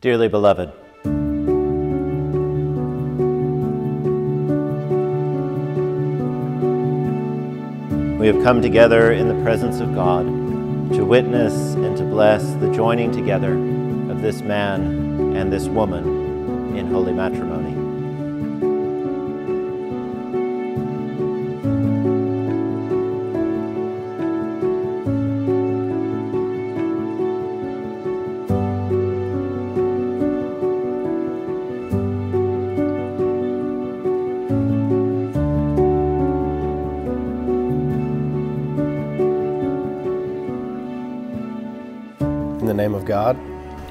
Dearly beloved, we have come together in the presence of God to witness and to bless the joining together of this man and this woman in holy matrimony. Name of God,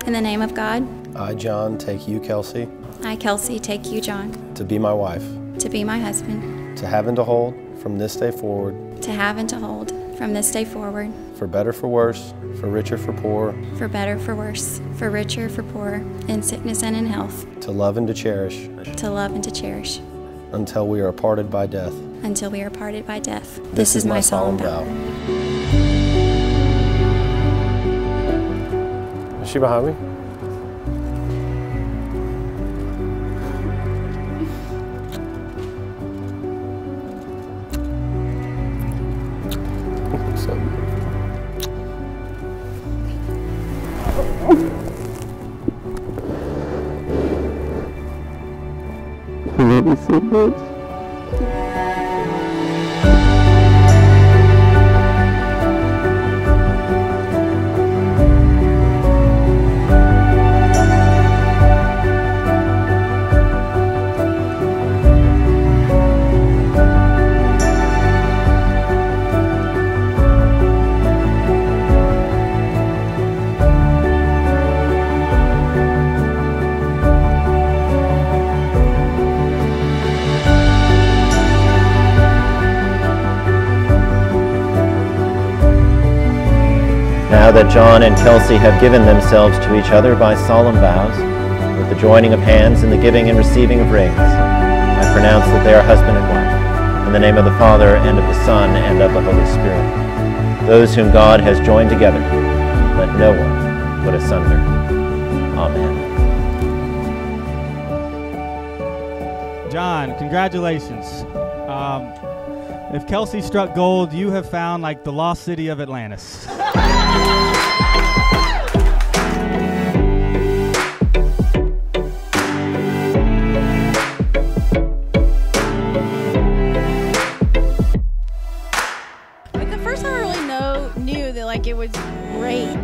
In the name of God, I, John, take you, Kelcie, I, Kelcie, take you, John, to be my wife, to be my husband, to have and to hold from this day forward, to have and to hold from this day forward, for better, for worse, for richer, for poor, for better, for worse, for richer, for poorer, in sickness and in health, to love and to cherish, to love and to cherish, until we are parted by death. until we are parted by death. This, is my solemn vow. Is she behind me? so. I love you so much. Now that John and Kelcie have given themselves to each other by solemn vows, with the joining of hands and the giving and receiving of rings, I pronounce that they are husband and wife, in the name of the Father, and of the Son, and of the Holy Spirit. Those whom God has joined together, let no one put asunder. Amen. John, congratulations. Um, if Kelcie struck gold, you have found like the lost city of Atlantis. But the first time I really knew that like it was great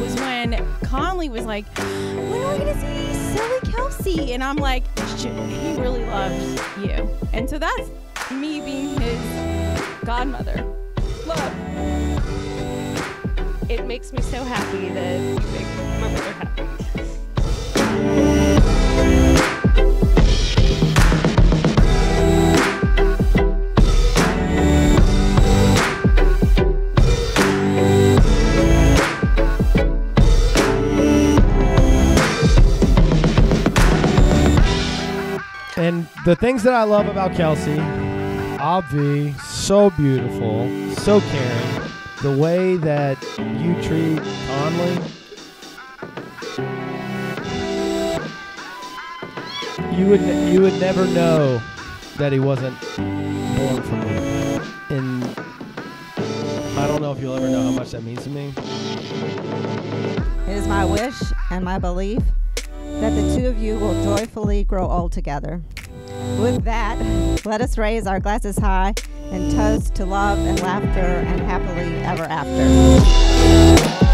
was when Conley was like, "When are we gonna see Silly Kelcie?" And I'm like, "He really loves you," and so that's me being his godmother. Love. It makes me so happy that you make my mother happy. And the things that I love about Kelcie, Obvi, so beautiful, so caring. The way that you treat Conley. You would you would never know that he wasn't born from you. And I don't know if you'll ever know how much that means to me. It is my wish and my belief that the two of you will joyfully grow old together. With that, let us raise our glasses high and toast to love and laughter and happily ever after.